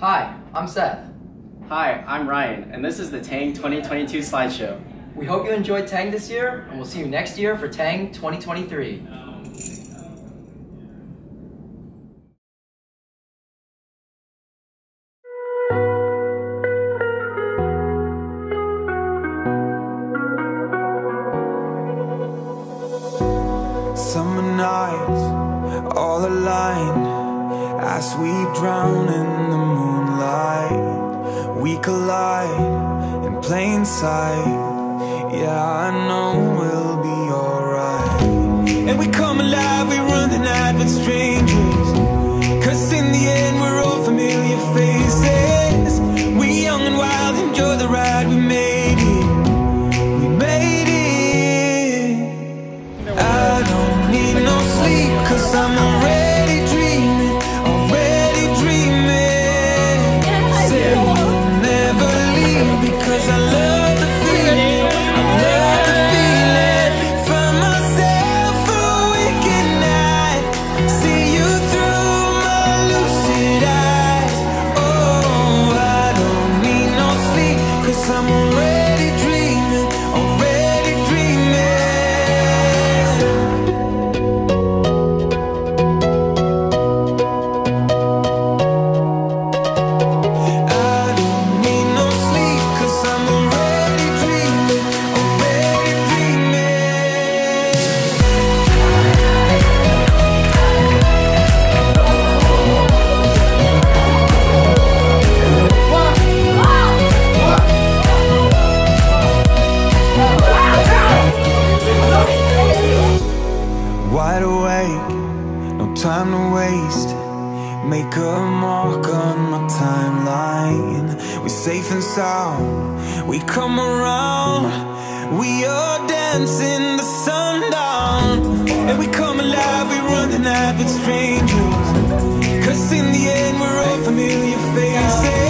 Hi, I'm Seth. Hi, I'm Ryan, and this is the Tang 2022 slideshow. We hope you enjoyed Tang this year, and we'll see you next year for Tang 2023. Summer nights, all aligned As we drown in the moonlight. We collide in plain sight. Yeah, I know we'll be alright. And we come alive, we run the night with strangers. Cause in the end We come around. We are dancing the sundown. And we come alive. We run the night with strangers. Cause in the end, we're all familiar faces.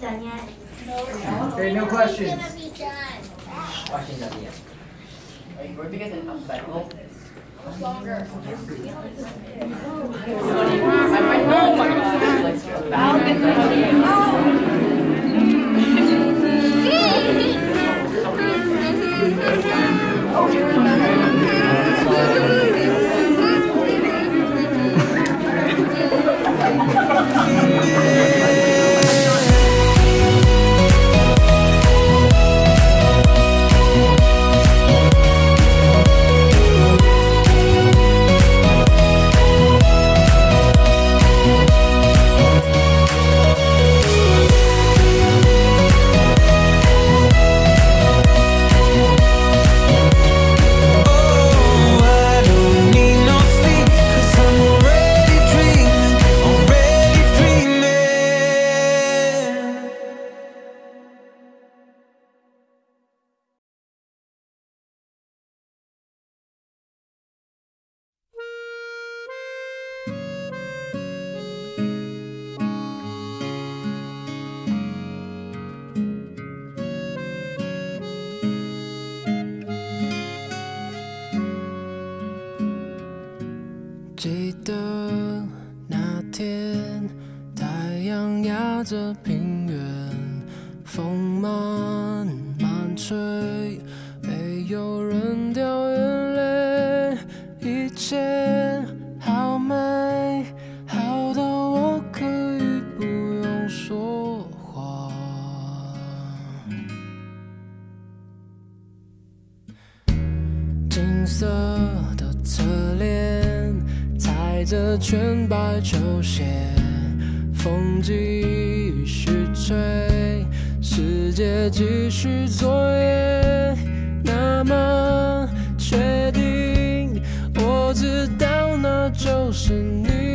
Done yet? Okay, no questions. Questions at the end. Are you going to get an alphabetical? Oh, 的那天太阳压着平原风慢慢吹没有人掉眼泪一切好美好到我可以不用说话。金色的侧脸着全白球鞋风继续吹世界继续作业。那么确定我知道那就是你。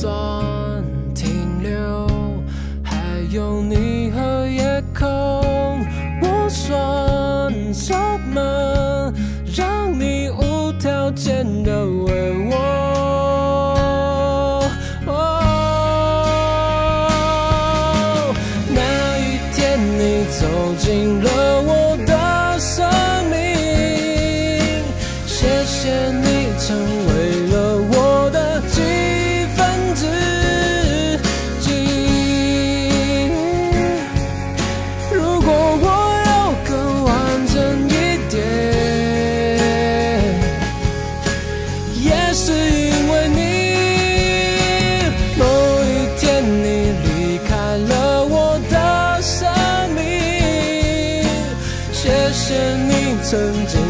算停留还有你和夜空我算什么？让你无条件的为我。那一天你走进了曾经